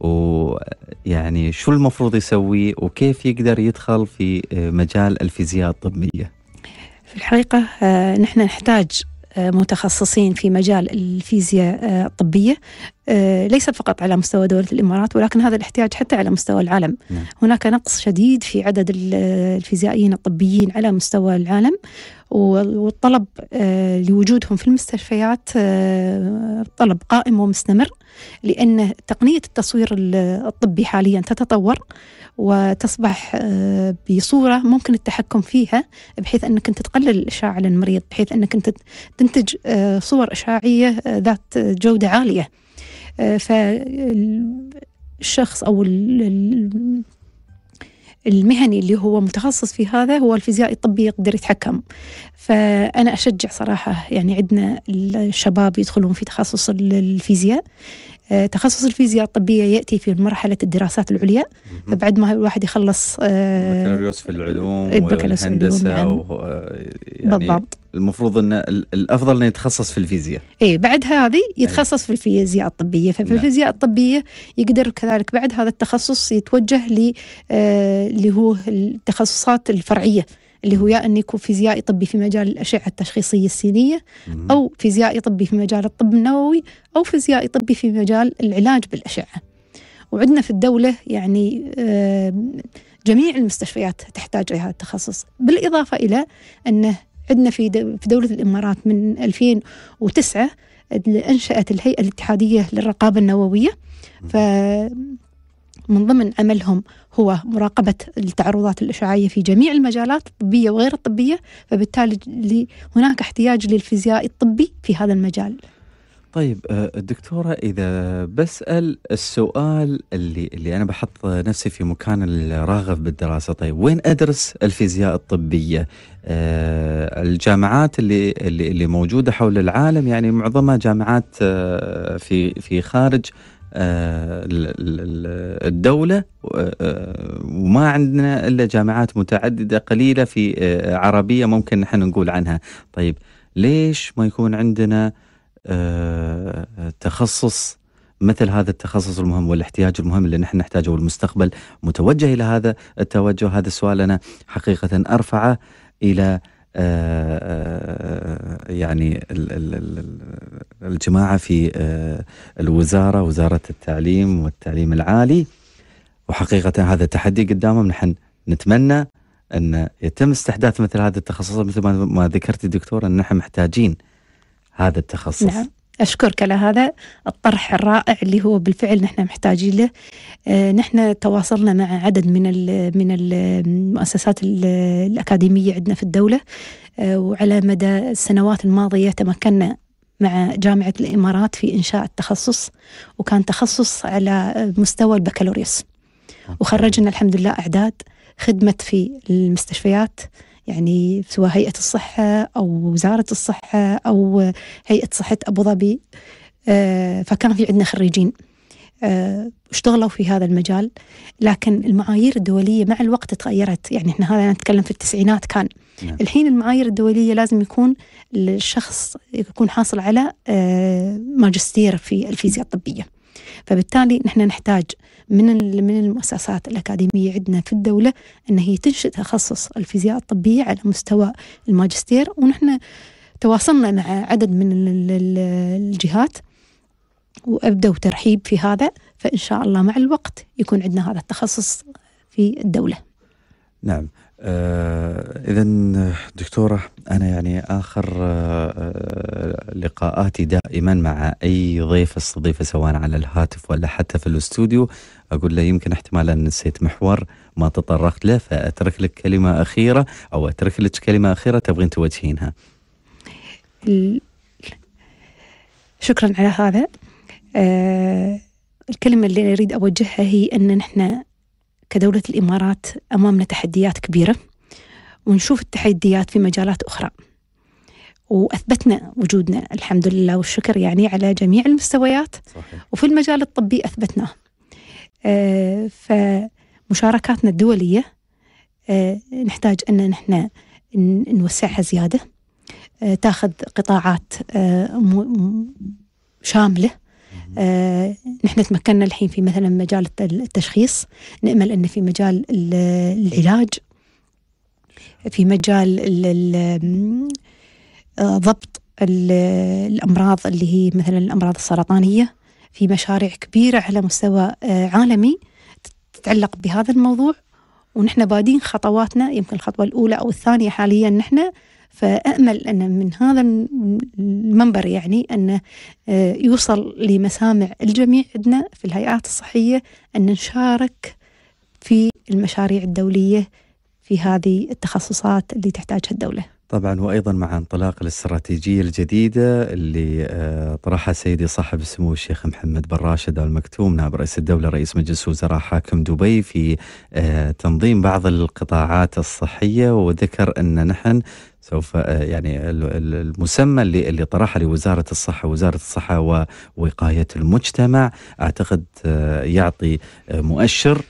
Speaker 2: ويعني شو المفروض يسوي؟ وكيف يقدر يدخل في آه، مجال الفيزياء الطبية؟
Speaker 1: في الحقيقة آه، نحن نحتاج متخصصين في مجال الفيزياء الطبية. ليس فقط على مستوى دولة الإمارات ولكن هذا الاحتياج حتى على مستوى العالم. نعم. هناك نقص شديد في عدد الفيزيائيين الطبيين على مستوى العالم والطلب آه، لوجودهم في المستشفيات آه، طلب قائم ومستمر لأن تقنية التصوير الطبي حاليا تتطور. وتصبح آه، بصورة ممكن التحكم فيها بحيث أنك أنت تقلل الإشعاع على المريض بحيث أنك أنت تنتج صور إشعاعية ذات جودة عالية. فالشخص أو المهني اللي هو متخصص في هذا هو الفيزيائي الطبي يقدر يتحكم. فأنا أشجع صراحة يعني عندنا الشباب يدخلون في تخصص الفيزياء. آه، تخصص الفيزياء الطبية يأتي في مرحلة الدراسات العليا بعد ما الواحد يخلص
Speaker 2: البكالوريوس في العلوم والهندسة نعم. يعني بالضبط المفروض إن الأفضل إنه يتخصص في الفيزياء.
Speaker 1: اي بعد هذه يتخصص في الفيزياء الطبية، ففي نعم. الفيزياء الطبية يقدر كذلك بعد هذا التخصص يتوجه ل آه، اللي هو التخصصات الفرعية اللي هو يا أن يكون فيزيائي طبي في مجال الأشعة التشخيصية السينية أو فيزيائي طبي في مجال الطب النووي أو فيزيائي طبي في مجال العلاج بالأشعة. وعندنا في الدولة يعني جميع المستشفيات تحتاج إلى هذا التخصص. بالإضافة إلى أنه عندنا في في دولة الإمارات من 2009 أنشأت الهيئة الاتحادية للرقابة النووية. ف من ضمن عملهم هو مراقبة التعرضات الإشعاعية في جميع المجالات الطبية وغير الطبية فبالتالي هناك احتياج للفيزياء الطبي في هذا المجال
Speaker 2: طيب آه، دكتورة إذا بسأل السؤال اللي اللي أنا بحط نفسي في مكان الراغب بالدراسة طيب وين أدرس الفيزياء الطبية؟ آه، الجامعات اللي اللي اللي موجودة حول العالم يعني معظمها جامعات آه، في في خارج الدولة وما عندنا إلا جامعات متعددة قليلة في عربية ممكن نحن نقول عنها. طيب ليش ما يكون عندنا آه، تخصص مثل هذا التخصص المهم والاحتياج المهم اللي نحن نحتاجه والمستقبل متوجه إلى هذا التوجه؟ هذا السؤال أرفعه إلى آه، آه، يعني الجماعة في الوزارة وزارة التعليم والتعليم العالي. وحقيقة هذا تحدي قدامهم. نحن نتمنى أن يتم استحداث مثل هذا التخصصات مثل ما ذكرتي دكتور أن نحن محتاجين هذا التخصص.
Speaker 1: نعم. أشكرك على هذا الطرح الرائع اللي هو بالفعل نحن محتاجين له. آه نحن تواصلنا مع عدد من من المؤسسات الأكاديمية عندنا في الدولة. آه وعلى مدى السنوات الماضية تمكنا مع جامعة الإمارات في إنشاء التخصص وكان تخصص على مستوى البكالوريوس. وخرجنا الحمد لله أعداد خدمت في المستشفيات يعني سواء هيئة الصحة أو وزارة الصحة أو هيئة صحة أبو ظبي آه، فكان في عندنا خريجين آه، اشتغلوا في هذا المجال. لكن المعايير الدولية مع الوقت تغيرت. يعني إحنا هذا نتكلم في التسعينات كان. نعم. الحين المعايير الدولية لازم يكون الشخص يكون حاصل على آه، ماجستير في الفيزياء الطبية. فبالتالي نحن نحتاج من من المؤسسات الأكاديمية عندنا في الدولة أن هي تنشئ تخصص الفيزياء الطبية على مستوى الماجستير. ونحن تواصلنا مع عدد من الجهات وأبدأوا ترحيب في هذا فإن شاء الله مع الوقت يكون عندنا هذا التخصص في الدولة.
Speaker 2: نعم. آه إذا دكتورة أنا يعني آخر آه, آه، لقاءاتي دائما مع أي ضيف أستضيفه سواء على الهاتف ولا حتى في الاستوديو. أقول له يمكن احتمال أن نسيت محور ما تطرقت له فأترك لك كلمة أخيرة أو أترك لك كلمة أخيرة تبغين توجهينها.
Speaker 1: شكرا على هذا. آه الكلمة اللي أريد أوجهها هي أن نحن كدولة الإمارات أمامنا تحديات كبيرة ونشوف التحديات في مجالات أخرى. وأثبتنا وجودنا الحمد لله والشكر يعني على جميع المستويات. صحيح. وفي المجال الطبي أثبتناه. فمشاركاتنا الدولية آه نحتاج أن نحن نوسعها زيادة. آه تاخذ قطاعات آه شاملة. نحن تمكنا الحين في مثلا مجال التشخيص. نأمل أن في مجال العلاج. في مجال ضبط الأمراض اللي هي مثلا الأمراض السرطانية. في مشاريع كبيرة على مستوى آه، عالمي تتعلق بهذا الموضوع ونحن بادين خطواتنا يمكن الخطوة الأولى أو الثانية حاليا نحن. فأمل أن من هذا المنبر يعني أن آه، يوصل لمسامع الجميع عندنا في الهيئات الصحية أن نشارك في المشاريع الدولية في هذه التخصصات اللي تحتاجها الدولة.
Speaker 2: طبعا وأيضا مع انطلاق الاستراتيجية الجديدة اللي آه، طرحها سيدي صاحب السمو الشيخ محمد بن راشد ال مكتوم نائب رئيس الدولة رئيس مجلس وزراء حاكم دبي في آه، تنظيم بعض القطاعات الصحية. وذكر أن نحن سوف آه، يعني المسمى اللي اللي طرحها لوزارة الصحة وزارة الصحة ووقاية المجتمع أعتقد يعطي مؤشر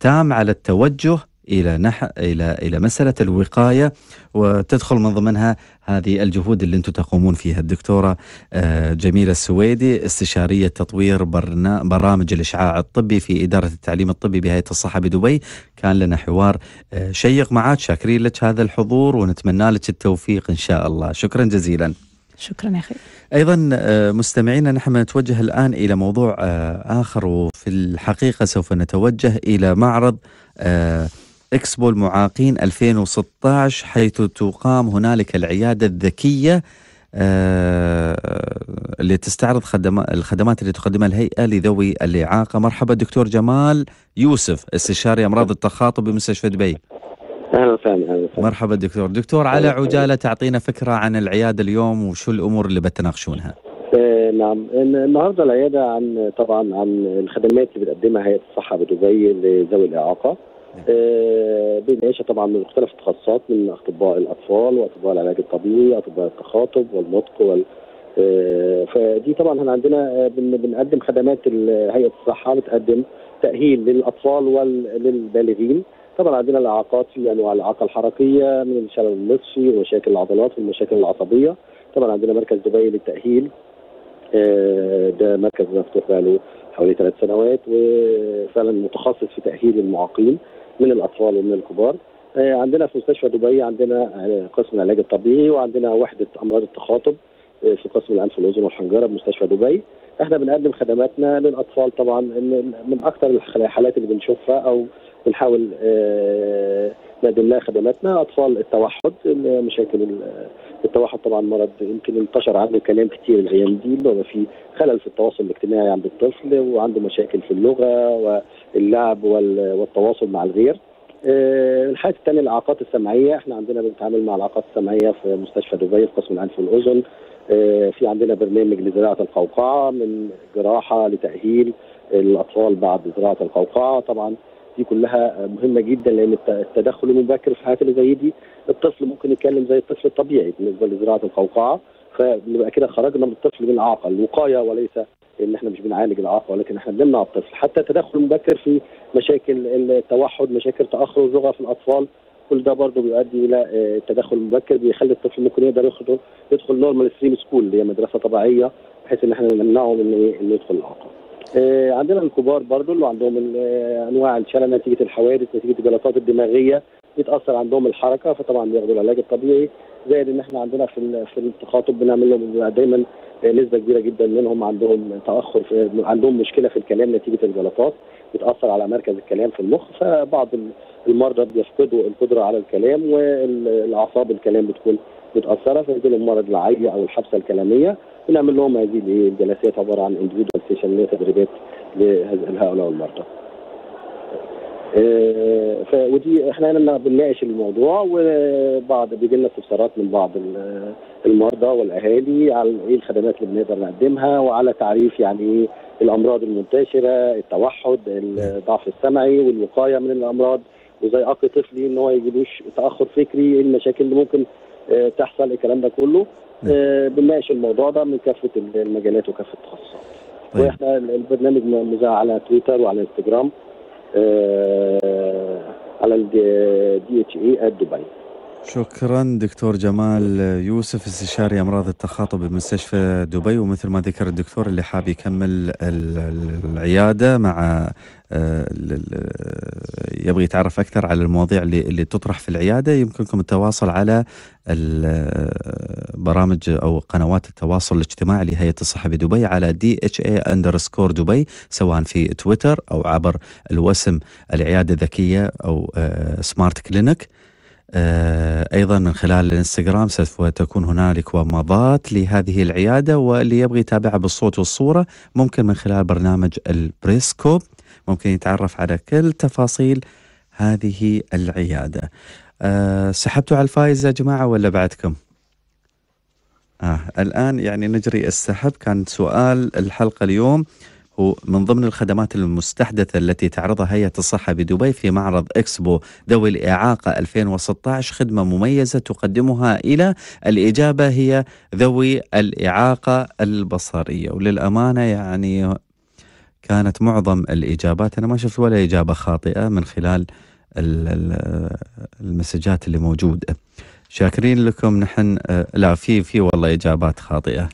Speaker 2: تام على التوجه إلى نح إلى إلى مسألة الوقاية وتدخل من ضمنها هذه الجهود اللي أنتم تقومون فيها. الدكتورة آه، جميلة السويدي استشارية تطوير برامج الإشعاع الطبي في إدارة التعليم الطبي بهيئة الصحة بدبي. كان لنا حوار آه، شيق معك. شاكرين لك هذا الحضور ونتمنى لك التوفيق إن شاء الله. شكرا جزيلا.
Speaker 1: شكرا يا أخي.
Speaker 2: أيضا آه، مستمعينا نحن نتوجه الآن إلى موضوع آخر وفي الحقيقة سوف نتوجه إلى معرض إكسبو المعاقين 2016 حيث تقام هنالك العيادة الذكية آه، اللي تستعرض خدمات الخدمات اللي تقدمها الهيئة لذوي الإعاقة. مرحبا دكتور جمال يوسف استشاري أمراض التخاطب بمستشفى دبي.
Speaker 4: أهلا وسهلا
Speaker 2: مرحبا دكتور. دكتور على عجالة تعطينا فكرة عن العيادة اليوم وشو الأمور اللي بتناقشونها؟
Speaker 4: آه نعم. الن- النهارده العيادة عن طبعا عن الخدمات اللي بتقدمها هيئة الصحة بدبي لذوي الإعاقة. بنعيشها طبعا من مختلف التخصصات من أطباء الأطفال وأطباء العلاج الطبيعي واطباء التخاطب والنطق وال آه، فدي طبعا إحنا عندنا آه، بن- بنقدم خدمات هيئة الصحة بتقدم تأهيل للأطفال وللبالغين طبعا عندنا الإعاقات في أنواع الإعاقة الحركية من الشلل النصفي ومشاكل العضلات والمشاكل العصبية. طبعا عندنا مركز دبي للتأهيل آه، ده مركز مفتوح بقاله حوالي ثلاث سنوات وفعلا متخصص في تأهيل المعاقين. من الأطفال ومن الكبار. آه، عندنا في مستشفى دبي عندنا آه، قسم العلاج الطبيعي وعندنا وحدة أمراض التخاطب آه، في قسم الانف والأذن والحنجرة بمستشفى دبي. إحنا بنقدم خدماتنا للأطفال طبعا من أكثر الحالات اللي بنشوفها أو بنحاول نقدم لها خدماتنا أطفال التوحد مشاكل ال- التوحد طبعا مرض يمكن انتشر عنه كلام كتير الأيام دي اللي هو في خلل في التواصل الاجتماعي عند الطفل وعنده مشاكل في اللغة واللعب وال- والتواصل مع الغير. آه، الحاجة الثانية الاعاقات السمعية إحنا عندنا بنتعامل مع الاعاقات السمعيه في مستشفى دبي في قسم الانف والأذن آه، في عندنا برنامج لزراعة القوقعة من جراحة لتأهيل الأطفال بعد زراعة القوقعة طبعا دي كلها مهمة جدا لأن الت- التدخل المبكر في حاجات اللي زي دي الطفل ممكن يتكلم زي الطفل الطبيعي بالنسبة لزراعة القوقعة فبنبقى كده خرجنا من الطفل من الاعاقه الوقاية وليس إن إحنا مش بنعالج الاعاقه ولكن إحنا بنمنع الطفل حتى التدخل المبكر في مشاكل التوحد مشاكل تأخر اللغة في الأطفال كل ده برضه بيؤدي إلى آه، التدخل المبكر بيخلي الطفل ممكن يقدر يدخل يدخل normal stream school اللي هي مدرسة طبيعية بحيث إن إحنا نمنعه من؟ إنه يدخل الاعاقه. آه، عندنا الكبار برضه اللي عندهم آه، انواع الشلل نتيجة الحوادث نتيجة الجلطات الدماغية. بيتاثر عندهم الحركة فطبعا بياخدوا العلاج الطبيعي زائد إن إحنا عندنا في في التخاطب بنعمل لهم دايما نسبة كبيرة جدا منهم عندهم تأخر في عندهم مشكلة في الكلام نتيجة الجلطات بتأثر على مركز الكلام في المخ فبعض ال- المرضى بيفقدوا القدرة على الكلام والأعصاب الكلام بتكون متأثرة فيجي لهم مرض العي أو الحبسة الكلامية بنعمل لهم هذه الجلسات عبارة عن individual سيشن هي تدريبات لهؤلاء المرضى. آه، ف ودي إحنا لما بنناقش الموضوع وبعض بيجي لنا استفسارات من بعض ال- المرضى والأهالي على إيه الخدمات اللي بنقدر نقدمها وعلى تعريف يعني إيه الأمراض المنتشرة التوحد الضعف السمعي والوقاية من الأمراض وإزاي أقي طفلي إن هو ما يجيلوش تأخر فكري إيه المشاكل اللي ممكن آه، تحصل الكلام ده كله. آه، بنناقش الموضوع ده من كافة المجالات وكافة التخصصات.
Speaker 2: طيب.
Speaker 4: وإحنا البرنامج مذاع على تويتر وعلى إنستجرام. على ال DHA دبي
Speaker 2: شكرا دكتور جمال يوسف استشاري أمراض التخاطب بمستشفى دبي. ومثل ما ذكر الدكتور اللي حاب يكمل ال- ال- العيادة مع آه، يبغى يتعرف أكثر على المواضيع اللي اللي تطرح في العيادة. يمكنكم التواصل على ال- برامج أو قنوات التواصل الاجتماعي لهيئة الصحة بدبي على DHA underscore دبي سواء في تويتر أو عبر الوسم العيادة الذكية أو smart clinic آه، أيضا من خلال الإنستغرام سوف تكون هنالك ومضات لهذه العيادة واللي يبغى يتابعها بالصوت والصورة ممكن من خلال برنامج البريسكوب ممكن يتعرف على كل تفاصيل هذه العيادة. أه سحبتوا على الفايز يا جماعة ولا بعدكم؟ آه الآن يعني نجري السحب كان سؤال الحلقة اليوم هو من ضمن الخدمات المستحدثة التي تعرضها هيئة الصحة بدبي في معرض إكسبو ذوي الإعاقة 2016 خدمة مميزة تقدمها إلى الإجابة هي ذوي الإعاقة البصرية. وللأمانة يعني كانت معظم الإجابات أنا ما شفت ولا إجابة خاطئة من خلال ال- ال- المسجات اللي موجودة. شاكرين لكم نحن آه، لا في في والله إجابات خاطئة.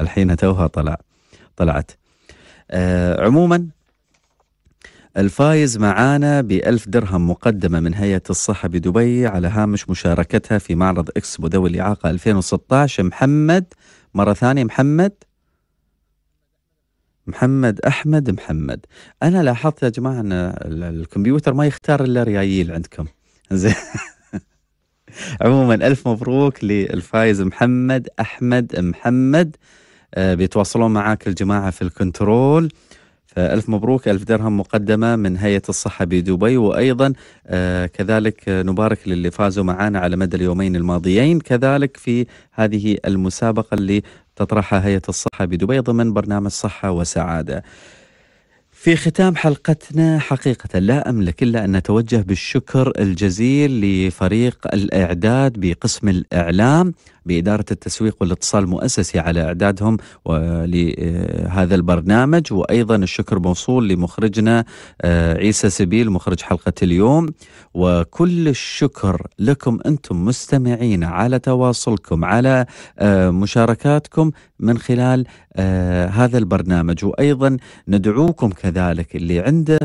Speaker 2: الحين توها طلع طلعت. عموما الفايز معانا بألف درهم مقدمة من هيئة الصحة بدبي على هامش مشاركتها في معرض إكسبو ذوي الإعاقة 2016 محمد مرة ثانية محمد. محمد أحمد محمد. أنا لاحظت يا جماعة أن ال- الكمبيوتر ما يختار إلا ريايل عندكم. زين. عموما ألف مبروك للفايز محمد أحمد محمد. آه، بيتواصلون معاك الجماعة في ال control. فألف مبروك ألف درهم مقدمة من هيئة الصحة بدبي. وأيضا آه، كذلك نبارك للي فازوا معنا على مدى اليومين الماضيين. كذلك في هذه المسابقة اللي تطرحها هيئة الصحة بدبي ضمن برنامج صحة وسعادة. في ختام حلقتنا حقيقة لا أملك إلا أن نتوجه بالشكر الجزيل لفريق الإعداد بقسم الإعلام. بإدارة التسويق والاتصال المؤسسي على إعدادهم لهذا البرنامج. وأيضا الشكر موصول لمخرجنا آه، عيسى سبيل مخرج حلقة اليوم. وكل الشكر لكم أنتم مستمعين على تواصلكم على آه، مشاركاتكم من خلال آه، هذا البرنامج. وأيضا ندعوكم كذلك اللي عنده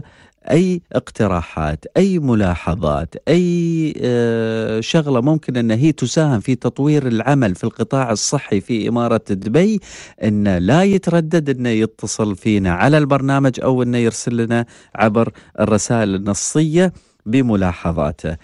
Speaker 2: أي اقتراحات أي ملاحظات أي آه، شغلة ممكن أن هي تساهم في تطوير العمل في القطاع الصحي في إمارة دبي أن لا يتردد انه يتصل فينا على البرنامج أو انه يرسل لنا عبر الرسائل النصية بملاحظاته.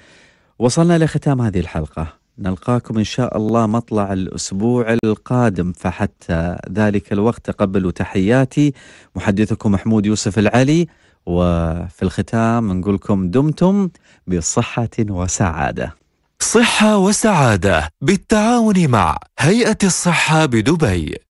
Speaker 2: وصلنا لختام هذه الحلقة. نلقاكم إن شاء الله مطلع الأسبوع القادم فحتى ذلك الوقت تقبلوا تحياتي محدثكم محمود يوسف العلي وفي الختام نقول لكم دمتم بصحة وسعادة.
Speaker 5: صحة وسعادة بالتعاون مع هيئة الصحة بدبي.